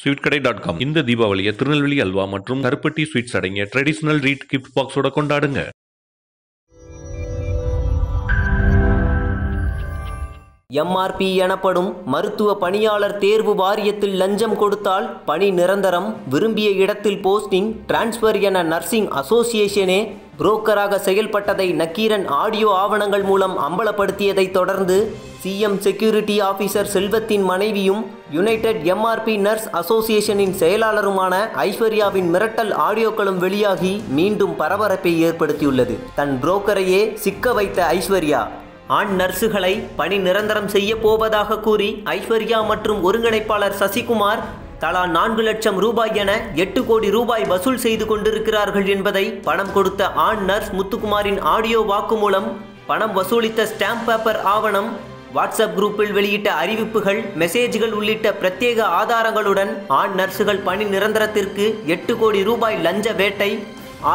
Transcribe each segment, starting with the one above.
Sweet கடை dot com இந்த தீபாவளியை திருநெல்வேலி அல்வா மற்றும் கருப்பட்டி ஸ்வீட்ஸ் அடங்கிய ட்ரெடிஷனல் ரீட் கிஃப்ட் பாக்ஸோட கொண்டாடுங்க. எம்ஆர்பி எனப்படும் மருத்துவ பணியாளர் தேர்வு வாரியத்தில் லஞ்சம் கொடுத்தால் பணி நிரந்தரம். விரும்பிய இடத்தில் போஸ்டிங் டிரான்ஸ்ஃபர் என நர்சிங் அசோசியேஷனே புரோக்கராக செயல்பட்டதை நக்கீரன் ஆடியோ ஆவணங்கள் மூலம் அம்பலப்படுத்தியதைத் தொடர்ந்து சிஎம் செக்யூரிட்டி ஆபீசர் செல்வத்தின் மனைவியும் யுனைடெட் எம்ஆர்பி நர்ஸ் அசோசியேஷனின் செயலாளருமான ஐஸ்வர்யாவின் மிரட்டல் ஆடியோக்களும் வெளியாகி மீண்டும் பரபரப்பை ஏற்படுத்தியுள்ளது. தன் புரோக்கரையே சிக்க வைத்த ஐஸ்வர்யா ஆண் நர்சுகளை பணி நிரந்தரம் செய்ய போவதாக கூறி ஐஸ்வர்யா மற்றும் ஒருங்கிணைப்பாளர் சசிகுமார் தலா நான்கு லட்சம் ரூபாய் என எட்டு கோடி ரூபாய் வசூல் செய்து கொண்டிருக்கிறார்கள் என்பதை பணம் கொடுத்த ஆண் நர்ஸ் முத்துக்குமாரின் ஆடியோ வாக்குமூலம் பணம் வசூலித்த ஸ்டாம்ப் பேப்பர் ஆவணம் வாட்ஸ்அப் குரூப்பில் வெளியிட்ட அறிவிப்புகள் மெசேஜ்கள் உள்ளிட்ட பிரத்யேக ஆதாரங்களுடன் ஆண் நர்சுகள் பணி நிரந்தரத்திற்கு எட்டு கோடி ரூபாய் லஞ்ச வேட்டை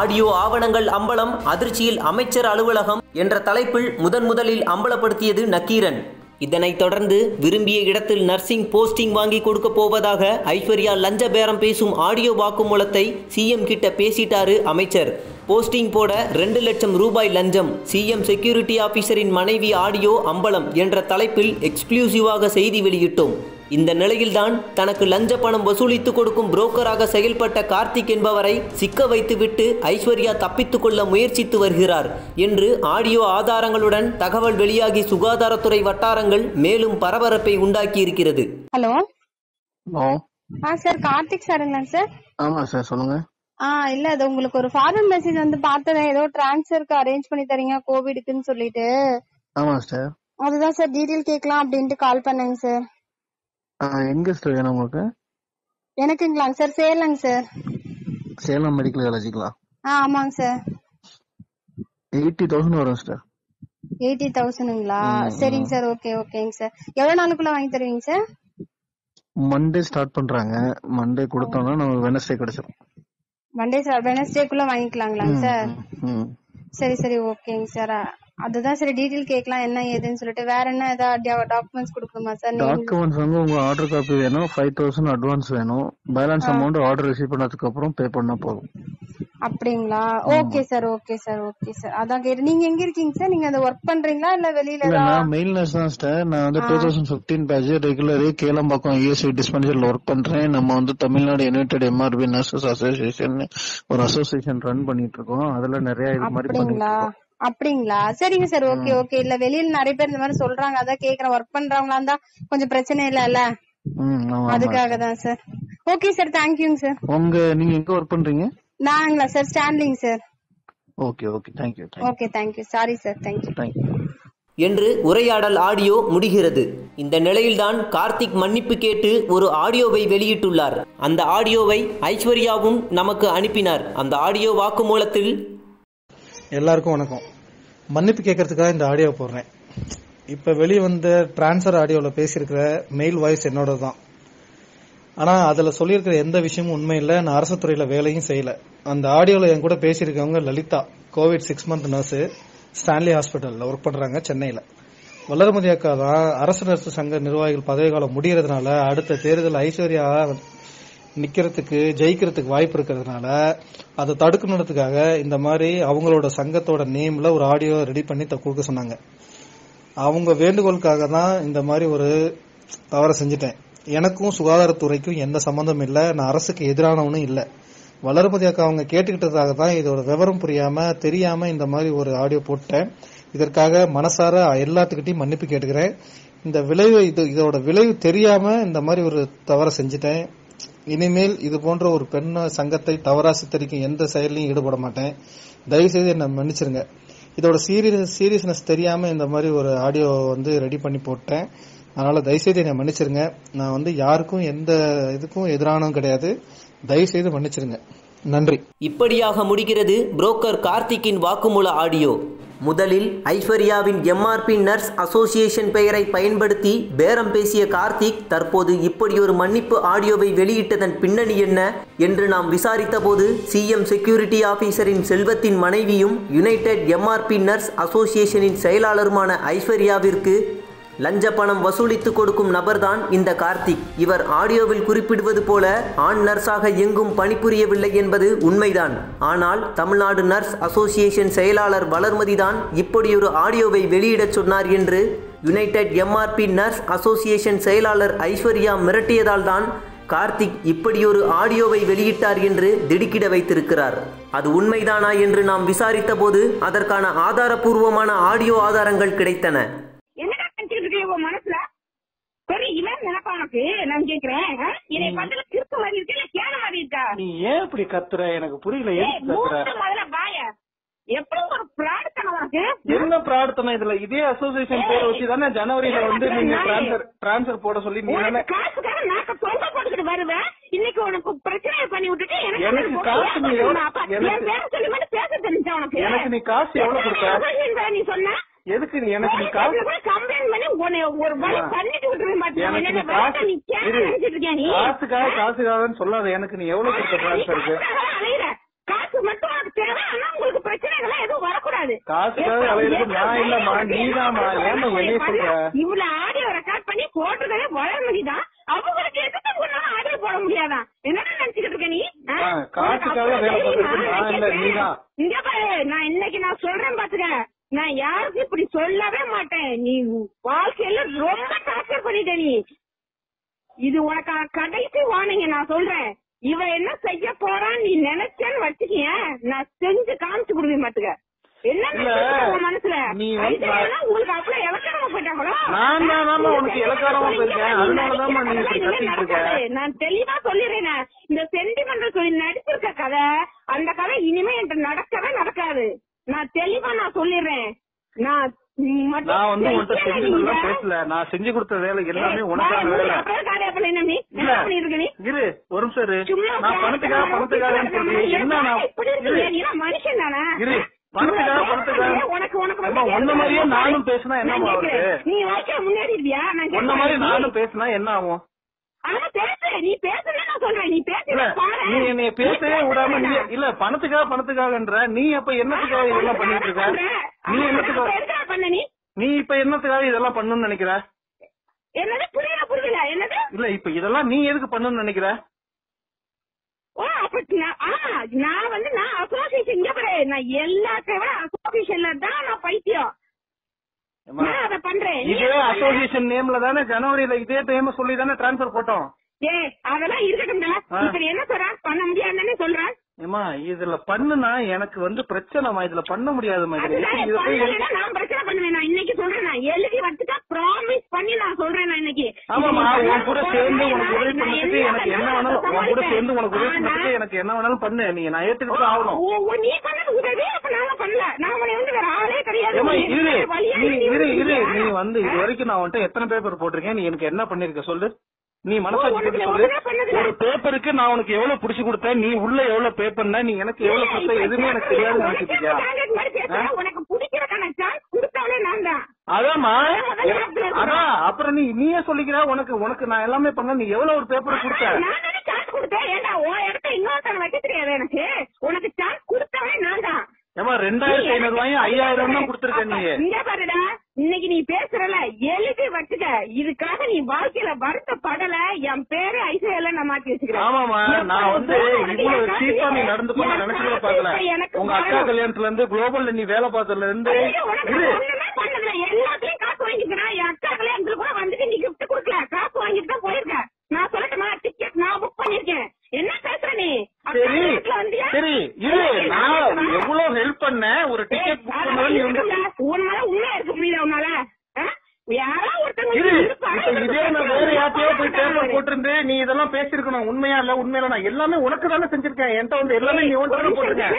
ஆடியோ ஆவணங்கள் அம்பலம் அதிர்ச்சியில் அமைச்சர் அலுவலகம் என்ற தலைப்பில் முதன் முதலில் அம்பலப்படுத்தியது நக்கீரன். இதனைத் தொடர்ந்து விரும்பிய இடத்தில் நர்சிங் போஸ்டிங் வாங்கி கொடுக்க போவதாக ஐஸ்வர்யா லஞ்ச பேரம் பேசும் ஆடியோ வாக்குமூலத்தை சிஎம் கிட்ட பேசிட்டாரு அமைச்சர். போஸ்டிங் போட ரெண்டு லட்சம் ரூபாய் லஞ்சம். சிஎம் செக்யூரிட்டி ஆபீசரின் மனைவி ஆடியோ அம்பலம் என்ற தலைப்பில் எக்ஸ்க்ளூசிவாக செய்தி வெளியிட்டோம். இந்த நிலையில்தான் தனக்கு லஞ்ச பணம் வசூலித்து கொடுக்கும் புரோக்கராக செயல்பட்ட கார்த்திக் என்பவரை சிக்க வைத்துவிட்டு ஐஸ்வர்யா தப்பித்துக் கொள்ள முயற்சித்து வருகிறார் என்று ஆடியோ ஆதாரங்களுடன் தகவல் வெளியாகி சுகாதாரத்துறை வட்டாரங்கள் மேலும் பரபரப்பை உண்டாக்கியிருக்கிறது. ஹலோ? ஹலோ? ஆ சார் கார்த்திக் சாருங்களா சார்? ஆமா சார் சொல்லுங்க. ஆ இல்ல அது உங்களுக்கு ஒரு ஃபார்வர்ட் மெசேஜ் வந்து பார்த்தேன் ஏதோ டிரான்ஸ்ஃபருக்கு அரேஞ்ச் பண்ணி தரீங்க கோவிடுக்குன்னு சொல்லிட்டு. ஆமா சார். அதுதான் சார் டீடைல் கேட்கலாம் அப்படின்ட்டு கால் பண்ணேங்க சார். எங்க சார் வேணும் உங்களுக்கு? எனக்குங்களாங்க சார் சேலங்க சார் சேலம் மெடிக்கல் காலேஜுங்களா ஆ ஆமாங்க சார் எயிட்டி தௌசண்ட் வரும் சார் எயிட்டி தௌசண்ட்ங்களா? சரிங்க சார் ஓகே ஓகேங்க சார் எவ்வளவு நாளுக்குள்ள வாங்கி தருவீங்க சார் மண்டே ஸ்டார்ட் பண்றாங்க. மண்டே கொடுத்தோம்னா நம்ம வெனஸ்டே கிடைச்சிரும். மண்டே சார் வெனஸ்டேக்குள்ள வாங்கிக்கலாங்களாங்க சார். சரி சரி ஓகேங்க சார் அதுதான் சரி டீடைல் கேட்கலாம் என்ன ஏதுன்னு சொல்லிட்டு. வேற என்ன ஏதாவது டாக்குமெண்ட்ஸ் கொடுக்கணுமா சார் டாக்குமெண்ட்ஸ் வந்து உங்க ஆர்டர் காப்பி வேணும் ஃபைவ் தௌசண்ட் அட்வான்ஸ் வேணும். பேலன்ஸ் அமௌண்ட் ஆர்டர் ரிசீவ் பண்ணதுக்கு அப்புறம் பே பண்ணா போதும். அப்படிங்களா? Okay sir okay sir okay sir அதான் கேட்டு நீங்க எங்க இருக்கீங்க சார் நீங்க அந்த ஒர்க் பண்றீங்களா இல்ல வெளியில நான் மெயில் நர்ஸ் தான் சார் நான் வந்து டூ தௌசண்ட் பிப்டீன் பேட்ச் ரெகுலரே கேளம்பாக்கம் இஎஸ்ஐ டிஸ்பென்சரியில் ஒர்க் பண்றேன். நம்ம வந்து Tamil Nadu united MRB nurses association ஒரு அசோசியேஷன் ரன் பண்ணிட்டு இருக்கோம். அதுல நிறைய இது மாதிரி பண்ணிட்டு இருக்கோம். அப்படிங்களா? சரிங்க சார். Okay okay. இல்ல வெளியில நிறைய பேர் இந்த மாதிரி சொல்றாங்க. அதான் கேக்குறேன். ஒர்க் பண்றவங்களா இருந்தா கொஞ்சம் பிரச்சனை இல்ல. அதுக்காக தான் சார். Okay sir. தேங்க்யூங்க சார். உங்க நீங்க எங்க ஒர்க் பண்றீங்க? நாங்களா sir. Stanley sir. Okay okay. Thank you okay thank you sorry. Sir thank you thank you என்று உரையாடல் ஆடியோ முடிகிறது. இந்த நிலையில்தான் கார்த்திக் மன்னிப்பு கேட்டு ஒரு ஆடியோவை வெளியிட்டுள்ளார். அந்த ஆடியோவை ஐஸ்வர்யாவும் நமக்கு அனுப்பினார். அந்த ஆடியோ வாக்குமூலத்தில் எல்லாருக்கும் வணக்கம். மன்னிப்பு கேட்கறதுக்காக இந்த ஆடியோ போடுறேன். இப்ப வெளியே வந்த டிரான்ஸ்ஃபர் ஆடியோல பேசியிருக்கிற மெயில் வாய்ஸ் என்னோட தான் ஆனா அதுல சொல்லியிருக்கிற எந்த விஷயமும் உண்மை இல்லை. நான் அரசு துறையில வேலையும் செய்யல. அந்த ஆடியோல என் கூட பேசியிருக்கவங்க Lalitha covid six month nurse Stanley ஹாஸ்பிட்டல்ல ஒர்க் பண்றாங்க சென்னையில. வளர்மதி அக்கா தான் அரசு நர்ஸ் சங்க நிர்வாகிகள் பதவி காலம் முடியறதுனால அடுத்த தேர்தல் ஐஸ்வர்யா நிக்கிறதுக்கு ஜெயிக்கிறதுக்கு வாய்ப்பு இருக்கிறதுனால அதை தடுக்கணுன்றதுக்காக இந்த மாதிரி அவங்களோட சங்கத்தோட நேம்ல ஒரு ஆடியோ ரெடி பண்ணி கொடுக்க சொன்னாங்க. அவங்க வேண்டுகோளுக்காக தான் இந்த மாதிரி ஒரு தவறை செஞ்சுட்டேன். எனக்கும் சுகாதாரத்துறைக்கும் எந்த சம்பந்தம் இல்லை. நான் அரசுக்கு எதிரானவனும் இல்லை. வளர்மதி அக்கா அவங்க கேட்டுக்கிட்டதாக தான் இதோட விவரம் புரியாம தெரியாம இந்த மாதிரி ஒரு ஆடியோ போட்டேன். இதற்காக மனசார எல்லாத்துக்கிட்டையும் மன்னிப்பு கேட்டுக்கிறேன். இந்த விளைவு இது இதோட விளைவு தெரியாம இந்த மாதிரி ஒரு தவறை செஞ்சுட்டேன். இனிமேல் இது போன்ற ஒரு பெண் சங்கத்தை தவறா சித்தரிக்கும் எந்த செயலையும் ஈடுபட மாட்டேன். தயவு செய்து என்னை மன்னிச்சிருங்க. இதோட சீரியஸ் சீரியஸ்னஸ் தெரியாம இந்த மாதிரி ஒரு ஆடியோ வந்து ரெடி பண்ணி போட்டேன். அதனால தயவுசெய்து என்னை மன்னிச்சிருங்க. நான் வந்து யாருக்கும் எந்த இதுக்கும் எதிரானும் கிடையாது. தயவுசெய்து மன்னிச்சிருங்க. நன்றி. இப்படியாக முடிகிறது புரோக்கர் கார்த்திக்கின் வாக்குமூல ஆடியோ. முதலில் ஐஸ்வர்யாவின் எம்ஆர்பி நர்ஸ் அசோசியேஷன் பெயரை பயன்படுத்தி பேரம் பேசிய கார்த்திக் தற்போது இப்படியொரு மன்னிப்பு ஆடியோவை வெளியிட்டதன் பின்னணி என்ன என்று நாம் விசாரித்தபோது சிஎம் செக்யூரிட்டி ஆபீசரின் செல்வத்தின் மனைவியும் யுனைடெட் எம்ஆர்பி நர்ஸ் அசோசியேஷனின் செயலாளருமான ஐஸ்வர்யாவிற்கு லஞ்ச பணம் வசூலித்து கொடுக்கும் நபர்தான் இந்த கார்த்திக். இவர் ஆடியோவில் குறிப்பிடுவது போல ஆண் நர்ஸாக எங்கும் பணிபுரியவில்லை என்பது உண்மைதான். ஆனால் தமிழ்நாடு நர்ஸ் அசோசியேஷன் செயலாளர் வளர்மதிதான் இப்படியொரு ஆடியோவை வெளியிடச் சொன்னார் என்று யுனைடெட் எம்ஆர்பி நர்ஸ் அசோசியேஷன் செயலாளர் ஐஸ்வர்யா மிரட்டியதால் தான் கார்த்திக் இப்படியொரு ஆடியோவை வெளியிட்டார் என்று திடுக்கிட வைத்திருக்கிறார். அது உண்மைதானா என்று நாம் விசாரித்த போது அதற்கான ஆதாரபூர்வமான ஆடியோ ஆதாரங்கள் கிடைத்தன என்னடா நினைச்சிட்டு இருக்க உன் மனசுல சரி இவன் நினைப்பா உனக்கு? நான் கேக்குறேன்? என்னை மாதிரி இருக்கா. இல்ல கேன மாதிரி இருக்கா? நீ ஏன் இப்படி கத்துற? எனக்கு புரியல. ஏன் முதல்ல வாய எப்படி ஒரு பிரார்த்தனை உனக்கு? என்ன பிரார்த்தனை இதுல? இதே அசோசியேஷன் பேரை வச்சு தானே ஜனவரியில வந்து நீங்க டிரான்ஸ்பர் டிரான்ஸ்பர் போட சொல்லி நீ உனக்கு தானே காசுக்காக நாக்க தொங்க போட்டுக்கிட்டு வருவேன் இன்னைக்கு உனக்கு பிரச்சனை பண்ணி விட்டுட்டு எனக்கு காசு நீ எவ்வளவு- எனக்கு- நீ காசு எவ்வளவு கொடுத்த? நீ சொன்ன? எதுக்கு நீ எனக்கு நீ கம்ப்ளைண்ட் பண்ணி உன்னை ஒரு வழி. பண்ணிட்டு விட்டுருவேன் பாத்தியா? எனக்கு காசு நீ? காசுக்காக காசுக்காகன்னு சொல்லாத எனக்கு நீ எவ்வளவு கொடுத்த அலையுற. காசு மட்டும் உனக்கு தேவை ஆனா உங்களுக்கு பிரச்சனைகள் எதுவும் வரக்கூடாது காசுக்காக அலையிறது நான் இல்லம்மா, நீதாம்மா. ஏம்மா என்னைய சொல்ற? இவ்வளவு ஆடியோ ரெக்கார்ட் பண்ணி போட்டுறதே வளர்மதிதான் அவங்களுக்கு எதுக்கு உன்னால ஆடியோ போட முடியாதான் என்னடா நினைச்சுக்கிட்டு இருக்க நீ காசுக்காக வேலை? நான் இல்ல. இங்க பாரு நான் இன்னைக்கு நான் சொல்றேன் பாத்துக்க நான் யாருக்கும் இப்படி சொல்லவே மாட்டேன். நீ வாழ்க்கையில ரொம்ப டார்ச்சர் பண்ணிட்ட நீ. இது உனக்கு கடைசி வார்னிங்க நான் சொல்றேன். இவ என்ன செய்ய போறான்னு நீ நினைச்சேன்னு வச்சுக்கிய நான் செஞ்சு காமிச்சு கொடுக்க மாட்டுக்க. நான் தெளிவா சொல்லிடுறேன் இந்த சென்டிமெண்டல் சொல்லி நடிச்சிருக்க கதை அந்த கதை இனிமே என்கிட்ட நடக்கவே நடக்காது. நான் தெளிவா நான் சொல்லிடுறேன். நான் வந்து உன்கிட்ட செஞ்சு. பேசல. நான் செஞ்சு கொடுத்த வேலை எல்லாமே உனக்கான வேலை. இரு ஒரு நிமிஷம் இரு. நான் பணத்துக்காக பணத்துக்காக என்ன நான் இரு. பணத்துக்காக பணத்துக்காக. உனக்கு உனக்கு அம்மா, உன்ன மாதிரியே நானும் பேசினா என்ன ஆகுது உன்ன மாதிரி. நானும் பேசினா என்ன ஆகும்? ஆனா பேசு. நீ பேசுன்னு நான் சொல்றேன். நீ நீ என்னைய பேசவே விடாம நீ இல்ல பணத்துக்காக பணத்துக்காகன்ற நீ அப்ப என்னத்துக்காக இதெல்லாம் பண்ணிட்டு இருக்க? நீ என்னத்துக்காக பண்ண நீ? நீ இப்ப என்னத்துக்காக இதெல்லாம் பண்ணணும்னு நினைக்கிற? என்னது? புரியல புரியல. என்னது? இல்ல இப்ப இதெல்லாம் நீ எதுக்கு பண்ணணும்னு நினைக்கிற? ஓ அப்ப நான் ஆ நான் வந்து நான் அசோசியேஷன் இங்க நான் எல்லாத்தையும் விட அசோசியேஷன்ல தான் நான் பைத்தியம் ஏம்மா, நான் அதை பண்றேன் நீ இதே? அசோசியேஷன் நேம்ல தானே ஜனவரியில இதே டைம் சொல்லி தானே டிரான்ஸ்பர் போட்டோம். அதெல்லாம். இப்ப நீ என்ன சொல்ற? பண்ண முடியாதுன்னு சொல்றேன் ஏமா இதுல பண்ணுனா எனக்கு வந்து பிரச்சனைமா இதுல பண்ண பண்ணலைன்னா நான் பிரச்சனை பண்ணுவேன். நான் இன்னைக்கு சொல்றேன். நான் எழுதி வச்சுட்டா ப்ராமிஸ் பண்ணி நான் சொல்றேன் நான் இன்னைக்கு. ஆமாமா உன் கூட சேர்ந்து உனக்கு உதவி பண்ணதுக்கு எனக்கு என்ன வேணாலும் உன் கூட சேர்ந்து உனக்கு உதவி பண்ணதுக்கு எனக்கு என்ன வேணாலும் பண்ணு. நீ நான் ஏத்துக்கிட்டு ஆகணும். நீ பண்ணது உதவி அப்ப நாங்க பண்ணல. நான் உன்னை வந்து வேற ஆளே கிடையாது. இரு. இரு இரு. நீ வந்து இது வரைக்கும் நான் வந்துட்டு எத்தனை பேப்பர் போட்டிருக்கேன்? நீ எனக்கு என்ன பண்ணிருக்க சொல்லு. நீ மனசாட்சி சொல்லு. ஒரு பேப்பருக்கு நான் உனக்கு எவ்வளவு புடிச்சு கொடுத்தேன் நீ உள்ள எவ்வளவு பே பண்ண நீ எனக்கு எவ்வளவு கொடுத்த எதுவுமே எனக்கு தெரியாது நினைச்சிட்டு இருக்கியா? ஆ? உனக்கு பிடிக்கிறக்கான சான்ஸ் கொடுத்தாலே நான் தான். அதாம்மா. அதான் அப்புறம் நீ நீயே சொல்லிக்கிற உனக்கு உனக்கு நான் எல்லாமே பண்ண நீ எவ்வளவு ஒரு பேப்பர் கொடுத்த? எனக்கு? உனக்கு சான்ஸ் கொடுத்தவனே நான் தான். ஏமா ரெண்டாயிரத்தி ஐநூறு ரூபாயும் ஐயாயிரம் தான் கொடுத்துருக்க நீ. இங்க பாருடா இன்னைக்கு நீ பேசுறல எழுதி வச்சுக்க. இதுக்காக நீ வாழ்க்கையில வருத்தப்படல. என் பேரு ஐசிஐல நான் மாத்தி வச்சுக்கிறேன். ஆமாமா நான் வந்து இவ்வளவு சீப்பா நீ நடந்து பண்ண நினைச்சு கூட பாக்கல உங்க அக்கா கல்யாணத்துல இருந்து குளோபல்ல நீ வேலை பார்த்ததுல இருந்து எல்லாத்தையும் காசு வாங்கிக்கிறேன். என் அக்கா கல்யாணத்துல கூட வந்துட்டு நீ கிஃப்ட் கொடுக்கல. காசு வாங்கிட்டு தான் போயிருக்க. நான் சொல்லட்டுமா? டிக்கெட் நான் புக் பண்ணிருக்கேன் என்ன பேசுற நீ? சரி? சரி. இரு. நான் எவ்வளவு ஹெல்ப் பண்ணேன். ஒரு டிக்கெட் புக் வந்து உன்னால உண்மையா இருக்க முடியல உன்னால? யாரோ இதே நான் வேற போய் பேப்பர் போட்டிருந்து நீ இதெல்லாம் பேசிருக்கணும் உண்மையா இல்ல உண்மையில நான் எல்லாமே உனக்கு தானே செஞ்சிருக்கேன். என்கிட்ட வந்து எல்லாமே நீ ஒன்று போட்டிருக்கேன்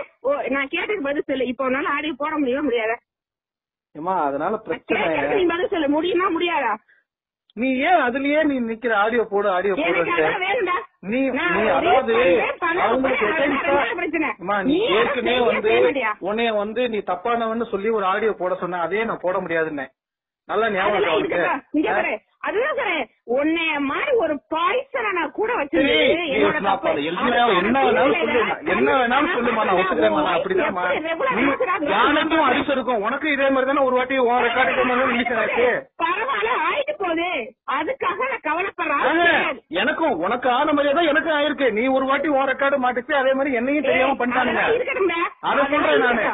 நான் கேட்டதுக்கு பதில் சொல்லு. இப்ப உன்னால ஆடியோ போட முடியுமா முடியாதா? ஏமா அதனால பிரச்சனை நீ பதில் சொல்லு. முடியுமா முடியாதா? நீ ஏன் அதுலயே நீ நிக்கிற? ஆடியோ போடு ஆடியோ போடு. வேணும்டா. நீ நீ அதாவது அவங்களுக்கு ஏற்கனவே வந்து உன்னைய வந்து நீ தப்பானவன்னு சொல்லி ஒரு ஆடியோ போட சொன்ன. அதே நான் போட முடியாதுன்னு நல்லா ஞாபகம் அதுதான் சார் உன்னைய மாதிரி ஒரு பாய்சனை நான் கூட. பாரு, என்ன வேணாலும் வேணாலும் சொல்லுமா நான் ஒத்துக்கிறேன் அப்படிதான்? யானைக்கும் அரிசி இருக்கும் உனக்கு இதே மாதிரி தானே ஒரு வாட்டி உன் ரெக்கார்டு ரிலீஸ் ஆச்சு பரவாயில்ல ஆயிட்டு போகுது அதுக்காக நான் கவலைப்படுறேன். எனக்கும் உனக்கு ஆன மாதிரியே தான் எனக்கும் ஆயிருக்கு நீ ஒரு வாட்டி உன் ரெக்கார்டு மாட்டுச்சு அதே மாதிரி என்னையும் தெரியாம பண்ணிட்டானுங்க. அதை சொல்றேன் நானு.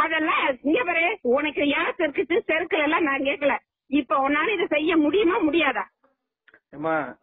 அதெல்லாம் இங்க பாரு உனக்கு யார் செருக்குச்சு செருக்கல் எல்லாம் நான் கேட்கல இப்ப உன்னால இதை செய்ய முடியுமா? முடியாதா?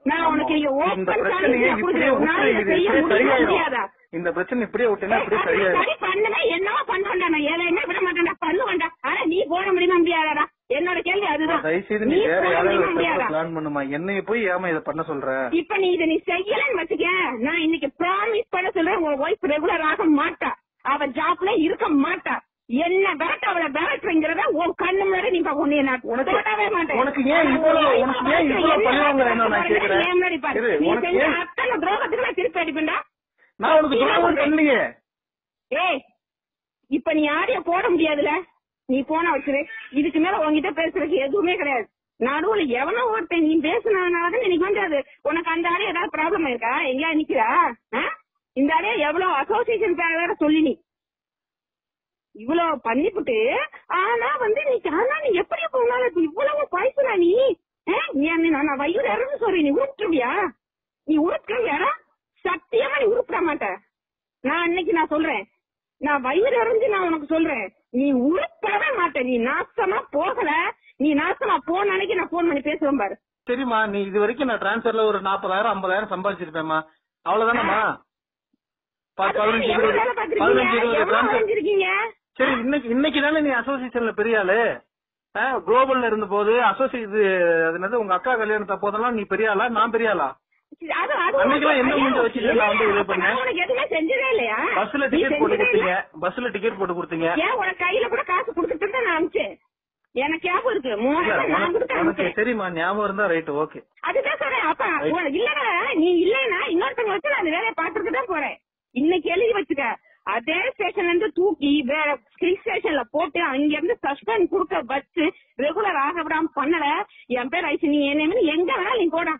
நான் உனக்கு கொடுக்குறேன். உன்னால இதை செய்ய முடியுமா? முடியாதா? இந்த பிரச்சனை இப்படியே விட்டுனா இப்படியே அது சரியாயிடும் சரி பண்ணுவேன் என்னவா பண்ணுவேன்டா நான். எதையுமே விட மாட்டேன்டா. பண்ணுவேன்டா. ஆனா நீ போட முடியுமா? முடியாதாடா. என்னோட கேள்வி அதுதான். நீ வேற யாராவது பிளான் பண்ணுமா? என்னைய போய் ஏமா இதை பண்ண சொல்ற? இப்ப நீ இதை நீ செய்யலன்னு வச்சுக்க. நான் இன்னைக்கு ப்ராமிஸ் பண்ண சொல்றேன். உன் ஒய்ஃப் ரெகுலர் ஆக மாட்டா. அவ ஜாப்ல இருக்க மாட்டா. என்ன விரட்ட அவளை விரட்டுறங்கிறத உன் கண்ணு முன்னாடி நீ உன்னைய நான் உனக்கு- தொடவே மாட்டேன். உனக்கு ஏன் இவ்வளவு- உனக்கு ஏன் இவ்வளவு பழி வாங்குறேன்னு நான் கேக்குறேன். என் முன்னாடி பாரு. இரு, நீ செஞ்ச அத்தனை துரோகத்துக்கு நான் திருப்பி அடிப்பேன்டா. நான் உனக்கு துரோகம் பண்ணலையே ஏய் இப்ப நீ ஆடியோ போட முடியாதுல நீ போன வச்சிரு. இதுக்கு மேல உன்கிட்ட பேசுறதுக்கு எதுவுமே கிடையாது. நடுவுல எவனோ ஒருத்தன் நீ பேசுனதுனால இன்னைக்கு வந்து அது உனக்கு அந்த ஆடியோ ஏதாவது ப்ராப்ளம் இருக்கா எங்கயா நிக்கிறா? இந்த ஆடியோ எவ்வளவு அசோசியேஷன் வேற சொல்லி நீ. இவ்வளவு பண்ணிப்புட்டு ஆனா வந்து நீ ஆனா நீ எப்படி போனாலும் இவ்வளவு பாய்ச்சலா நீ. நான் வயிறு இறந்து சொல்றேன் நீ உருட்டுவியா நீ உருட்டுவியாடா சத்தியமா நீ உருப்பிட மாட்ட. நான் அன்னைக்கு நான் சொல்றேன் நான் வயிறு அறிஞ்சு நான் உனக்கு சொல்றேன் நீ உருப்படவே மாட்ட நீ நாசமா போகல நீ நாசமா போன அன்னைக்கு நான் போன் பண்ணி பேசுவேன் பாரு. சரிம்மா நீ இது வரைக்கும் நான் டிரான்ஸ்ஃபர்ல ஒரு நாற்பதாயிரம் ஐம்பதாயிரம் சம்பாதிச்சிருப்பேன்மா அவ்வளவுதானம்மா? பதினஞ்சு இருபது? பதினஞ்சு இருபது? சரி இன்னைக்கு இன்னைக்கு தானே நீ அசோசியேஷன்ல பெரிய ஆளு? குளோபல்ல இருந்த போது அசோசியேட் என்னது உங்க அக்கா கல்யாணத்த போதெல்லாம் நீ பெரிய ஆளா? நான் பெரிய ஆளா? பஸ்ல டிக்கெட் போட்டு கொடுத்தீங்க? பஸ்ல டிக்கெட் போட்டு கொடுத்தீங்க. கையில கூட காசு கொடுத்துட்டு நான் அனுப்பிச்சேன்? எனக்கு ஞாபகம் இருக்கு. சரிம்மா ஞாபகம் இருந்தா ரைட் ஓகே அதுதான் சொல்றேன். அப்ப இல்லடா நீ இல்லைன்னா இன்னொருத்தங்க வச்சு நான் அந்த வேலையை பாத்துட்டு தான் போறேன். இன்னைக்கு எழுதி வச்சுக்க. அதே ஸ்டேஷன்ல இருந்து தூக்கி வேற ஹில் ஸ்டேஷன்ல போட்டு அங்க இருந்து சஸ்பெண்ட் குடுக்க வச்சு ரெகுலர் ஆக விடாம பண்ணல. என் பேர் ஐசி நீ என்ன எங்க வேணாலும் நீ போடா.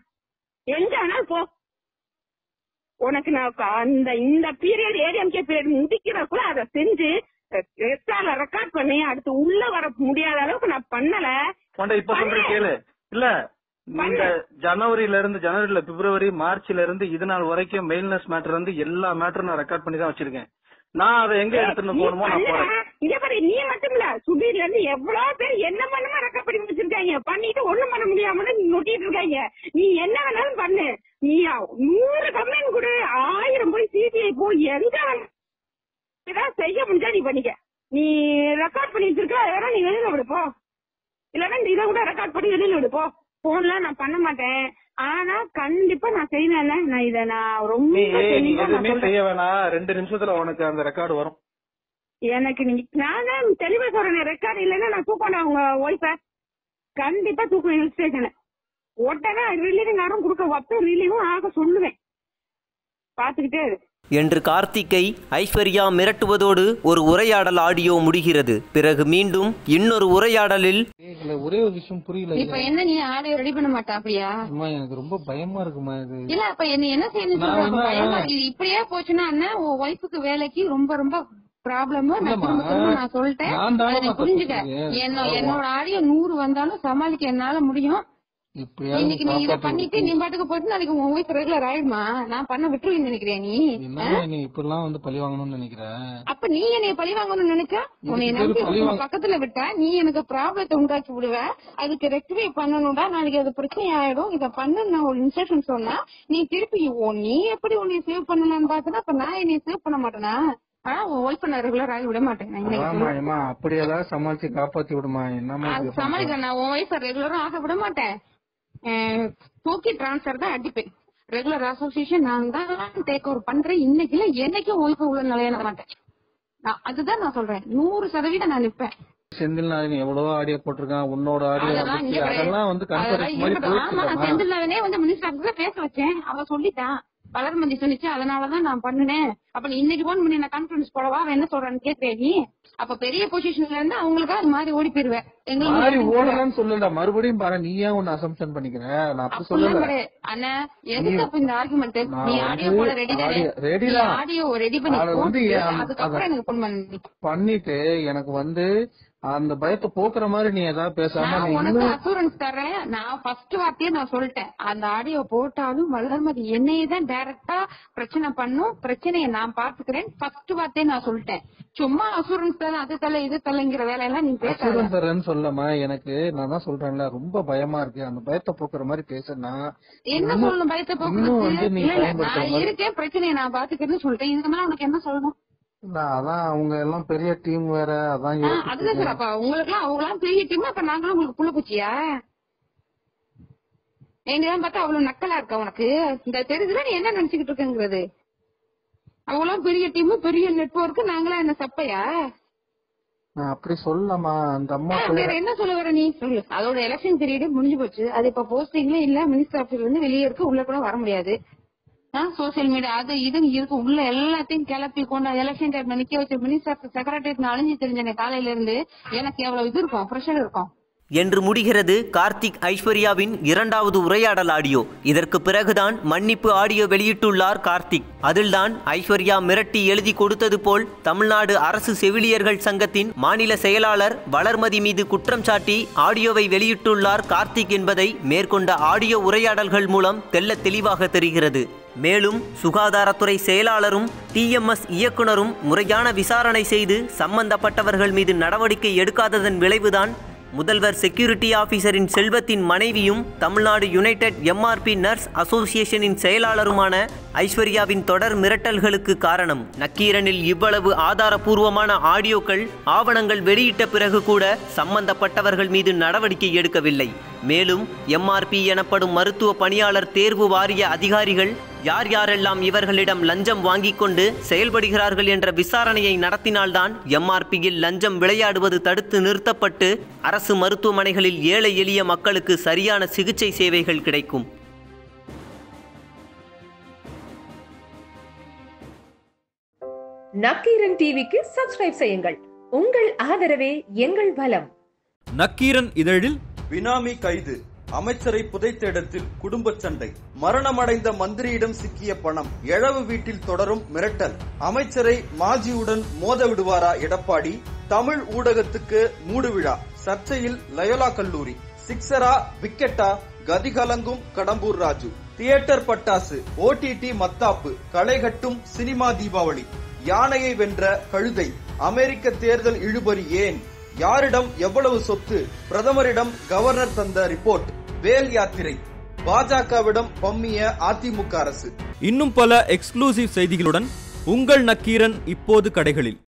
எங்க வேணாலும் போ. உனக்கு நான் அந்த இந்த பீரியட் ஏடிஎம்கே பீரியட் முடிக்கிறக்குள்ள அதை செஞ்சு ரெஸ்டார்ல ரெக்கார்ட் பண்ணி அடுத்து உள்ள வர முடியாத அளவுக்கு நான் பண்ணல. இப்ப சொல்றேன் கேளு. இல்ல இந்த ஜனவரில இருந்து ஜனவரில பிப்ரவரி மார்ச்ல இருந்து இது நாள் வரைக்கும் மெயில்னஸ் மேட்டர் இருந்து எல்லா மேட்டரும் நான் ரெக்கார்ட் பண்ணி தான் வச்சிருக்கேன். நான் அதை எங்க எடுத்துட்டு நீ போகணுமோ நான். போறேன். இங்க பாரு நீ மட்டும் இல்ல. சுபீர்ல இருந்து எவ்வளவு பேர் என்ன பண்ணுமா ரெக்கார்ட் பண்ணி வச்சிருக்காங்க பண்ணிட்டு ஒண்ணும் பண்ண முடியாம நீ நொட்டிட்டு இருக்காங்க. நீ என்ன வேணாலும் பண்ணு. நீ நூறு கம்ப்ளைண்ட் கொடு. ஆயிரம் போய் சிபிஐ போய் எங்க ஏதாவது செய்ய முடிஞ்சா நீ பண்ணிக்க. நீ ரெக்கார்ட் பண்ணி வச்சிருக்க வேணா நீ வெளியில விடு போ. இல்லன்னா இதை கூட ரெக்கார்ட் பண்ணி வெளியில விடு போ போன்ல நான் பண்ண மாட்டேன். ஆனா கண்டிப்பா நான் செய்வேன் நான் இத நான் ரொம்ப எதுவுமே. செய்ய வேணாம். ரெண்டு நிமிஷத்துல உனக்கு அந்த ரெக்கார்டு வரும். எனக்கு நீ நான் தெளிவா சொல்றேன். ரெக்கார்டு இல்லைன்னா நான் தூக்கணும் அவங்க ஒய்ஃப கண்டிப்பா தூக்குவேன் ஹில் ஸ்டேஷனை உடனே ரிலீவிங் யாரும் கொடுக்க வப்ப ரிலீவும் ஆக சொல்லுவேன். பாத்துக்கிட்டே இரு. என்று கார்த்திக்கை ஐஸ்வர்யா மிரட்டுவதோடு ஒரு உரையாடல் ஆடியோ முடிகிறது. பிறகு மீண்டும் இன்னொரு உரையாடலில் ஒரே ஒரு விஷயம் புரியல இப்ப என்ன நீ ஆடியோ ரெடி பண்ண மாட்டா அப்படியா அம்மா எனக்கு ரொம்ப பயமா இருக்குமா இது. இல்ல அப்ப என்ன என்ன செய்யணும் இது இப்படியே போச்சுன்னா உன் ஒய்ஃபுக்கு வேலைக்கு ரொம்ப ரொம்ப ப்ராப்ளம் நான் சொல்லிட்டேன். புரிஞ்சுக்க. என்னோட ஆடியோ நூறு வந்தாலும் சமாளிக்க என்னால முடியும். இன்னைக்கு நீ இத பண்ணிட்டு நீ பாட்டுக்கு போயிட்டு நாளைக்கு உன் ஒய்ஃப் ரெகுலர் ஆயிடுமா? நான் பண்ண விட்டுருவேன்னு நினைக்கிறேன் நீ. என்ன? நீ இப்படிலாம் வந்து பழி வாங்கணும்னு நினைக்கிறேன் அப்ப நீ என்னைய பழி வாங்கணும்னு நினைச்சா உன்னை நம்பி பக்கத்துல விட்டா நீ எனக்கு ப்ராப்ளத்தை உண்டாக்கி விடுவ. அதுக்கு ரெக்டிஃபை பண்ணணும்டா. நாளைக்கு அது பிரச்சனை ஆயிடும். இத பண்ணு நான் ஒரு இன்ஸ்ட்ரக்ஷன் சொன்னா நீ திருப்பி நீ எப்படி உன்னை சேவ் பண்ணலாம்னு பாத்தனா அப்ப நான் என்னைய சேவ் பண்ண மாட்டேனா? சமாளிச்சு காப்பாத்தி விடுமா? பண்ற? சமாளிக்க நான் உன் ஒய்ஃப் ரெகுலரா ஆக விட மாட்டேன். தூக்கி டிரான்ஸ்பர் தான் அடிப்பேன் ரெகுலர் அசோசியேஷன் நான் தான் டேக் ஓவர் பண்றேன். இன்னைக்கு இல்ல என்னைக்கும் உள்ள நிலைய மாட்டேன் அதுதான் நான் சொல்றேன். நூறு சதவீதம் நான் நிப்பேன். செந்தில் நாயன் எவ்வளவோ ஆடியோ போட்டிருக்கான் உன்னோட ஆடியோ அதெல்லாம் வந்து செந்தில் நாயனே வந்து மினிஸ்டர் பேச வச்சேன். அவ சொல்லிட்டான் வளர்மதி சொன்னிச்சு அதனாலதான் நான் பண்ணினேன். அப்ப நீ இன்னைக்கு போன் பண்ணி நான் கான்ஃபரன்ஸ் போடவா அவன் என்ன சொல்றான்னு கேக்குறியா நீ. அப்ப பெரிய பொசிஷன்ல இருந்து அவங்களுக்கு அது மாதிரி ஓடி போயிருவேன் எங்களுக்கு ஓடலன்னு சொல்லல மறுபடியும் பாரு நீ ஏன் ஒன்னு அசம்ஷன் பண்ணிக்கிற? நான் அப்படி சொல்லல. அண்ணா எதுக்கு அப்ப இந்த ஆர்குமெண்ட் நீ ஆடியோ போட ரெடி தான். ஆடியோ ரெடி பண்ணி அதுக்கப்புறம் அத- எனக்கு பண்ணிட்டு எனக்கு வந்து அந்த பயத்தை போக்குற மாதிரி நீ ஏதாவது பேசாம உனக்கு அசூரன்ஸ் தரேன் நான் ஃபர்ஸ்ட் வார்த்தையே நான் சொல்லிட்டேன். அந்த ஆடியோ போட்டாலும் வளர்மதி என்னையே தான் டைரக்டா பிரச்சனை பண்ணும். பிரச்சனையை நான் பாத்துக்கிறேன் ஃபர்ஸ்ட் வார்த்தையே நான் சொல்லிட்டேன். சும்மா அசூரன்ஸ் தரேன் அது தலை இது தலைங்கிற வேலையெல்லாம் நீ பேசாத அசுரன் தரேன்னு சொல்லமா எனக்கு நான் தான் சொல்றேன்ல ரொம்ப பயமா இருக்கு. அந்த பயத்தை போக்குற மாதிரி பேசுனா என்ன சொல்லணும் பயத்தை போக்குறது இருக்கேன். பிரச்சனையை நான் பாத்துக்கிறேன்னு சொல்லிட்டேன். இதுக்கு மேல உனக்கு என்ன சொல்லணும்? அதான் அவங்க எல்லாம் பெரிய டீம் வேற அதான் அதுதான் சார் அப்ப உங்களுக்கு எல்லாம் அவங்க எல்லாம் பெரிய டீம் அப்ப நாங்களும் உங்களுக்கு புள்ள பூச்சியா? என்னதான் பார்த்தா அவ்வளவு நக்கலா இருக்கா உனக்கு? இந்த தெரிஞ்சுல நீ என்ன நினைச்சுக்கிட்டு இருக்கங்கிறது? அவங்களாம் பெரிய டீம் பெரிய நெட்வொர்க் நாங்களாம் என்ன சப்பையா? அப்படி சொல்லமா அந்த அம்மா வேற என்ன சொல்ல வர நீ? சொல்லு. அதோட எலெக்ஷன் பீரியட் முடிஞ்சு போச்சு. அது இப்ப போஸ்டிங்ல இல்ல மினிஸ்டர் ஆபீஸ்ல இருந்து வெளியே இருக்கு உள்ள கூட வர முடியாது. சோசியல் மீடியா அது இது இருக்கு. உள்ள எல்லாத்தையும் கிளப்பி கொண்டு எலெக்ஷன் டைம்ல நிக்க வச்சு மினிஸ்டர் செக்ரட்டரி அழிஞ்சு தெரிஞ்சேன் காலையில இருந்து. எனக்கு எவ்வளவு இது இருக்கும்? ப்ரெஷர் இருக்கும். என்று முடிகிறது கார்த்திக் ஐஸ்வர்யாவின் இரண்டாவது உரையாடல் ஆடியோ. இதற்கு பிறகுதான் மன்னிப்பு ஆடியோ வெளியிட்டுள்ளார் கார்த்திக். அதில்தான் ஐஸ்வர்யா மிரட்டி எழுதி கொடுத்தது போல் தமிழ்நாடு அரசு செவிலியர்கள் சங்கத்தின் மாநில செயலாளர் வளர்மதி மீது குற்றம் சாட்டி ஆடியோவை வெளியிட்டுள்ளார் கார்த்திக் என்பதை மேற்கொண்ட ஆடியோ உரையாடல்கள் மூலம் தெல்ல தெளிவாக தெரிகிறது. மேலும் சுகாதாரத்துறை செயலாளரும் டிஎம்எஸ் இயக்குனரும் முறையான விசாரணை செய்து சம்பந்தப்பட்டவர்கள் மீது நடவடிக்கை எடுக்காததன் விளைவுதான் முதல்வர் செக்யூரிட்டி ஆபீசரின் செல்வத்தின் மனைவியும் தமிழ்நாடு யுனைடெட் எம்ஆர்பி நர்ஸ் அசோசியேஷனின் செயலாளருமான ஐஸ்வர்யாவின் தொடர் மிரட்டல்களுக்கு காரணம். நக்கீரனில் இவ்வளவு ஆதாரபூர்வமான ஆடியோக்கள் ஆவணங்கள் வெளியிட்ட பிறகு கூட சம்பந்தப்பட்டவர்கள் மீது நடவடிக்கை எடுக்கவில்லை. மேலும் எம்ஆர்பி எனப்படும் மருத்துவ பணியாளர் தேர்வு வாரிய அதிகாரிகள் யார் யாரெல்லாம் இவர்களிடம் லஞ்சம் வாங்கிக் கொண்டு செயல்படுகிறார்கள் என்ற விசாரணையை நடத்தினால்தான் எம்ஆர்பியில் லஞ்சம் விளையாடுவது தடுத்து நிறுத்தப்பட்டு அரசு மருத்துவமனைகளில் ஏழை எளிய மக்களுக்கு சரியான சிகிச்சை சேவைகள் கிடைக்கும். நக்கீரன் டிவிக்கு சப்ஸ்கிரைப் செய்யுங்கள். உங்கள் ஆதரவே எங்கள் பலம் நக்கீரன் இதழில் பினாமி கைது. அமைச்சரை புதைத்த இடத்தில் குடும்ப சண்டை. மரணமடைந்த மந்திரியிடம் சிக்கிய பணம் எழவு வீட்டில் தொடரும் மிரட்டல். அமைச்சரை மாஜியுடன் மோத விடுவாரா எடப்பாடி? தமிழ் ஊடகத்துக்கு மூடு விழா. சர்ச்சையில் லயோலா கல்லூரி. சிக்ஸரா விக்கெட்டா? கதி கலங்கும் கடம்பூர் ராஜு. தியேட்டர் பட்டாசு. ஓடிடி மத்தாப்பு. களைகட்டும் சினிமா தீபாவளி. யானையை வென்ற கழுதை. அமெரிக்க தேர்தல் இழுபறி ஏன்? யாரிடம் எவ்வளவு சொத்து பிரதமரிடம் கவர்னர் தந்த ரிப்போர்ட் வேல் யாத்திரை. பாஜகவிடம் பம்மிய அதிமுக அரசு. இன்னும் பல எக்ஸ்க்ளூசிவ் செய்திகளுடன் உங்கள் நக்கீரன் இப்போது கடைகளில்.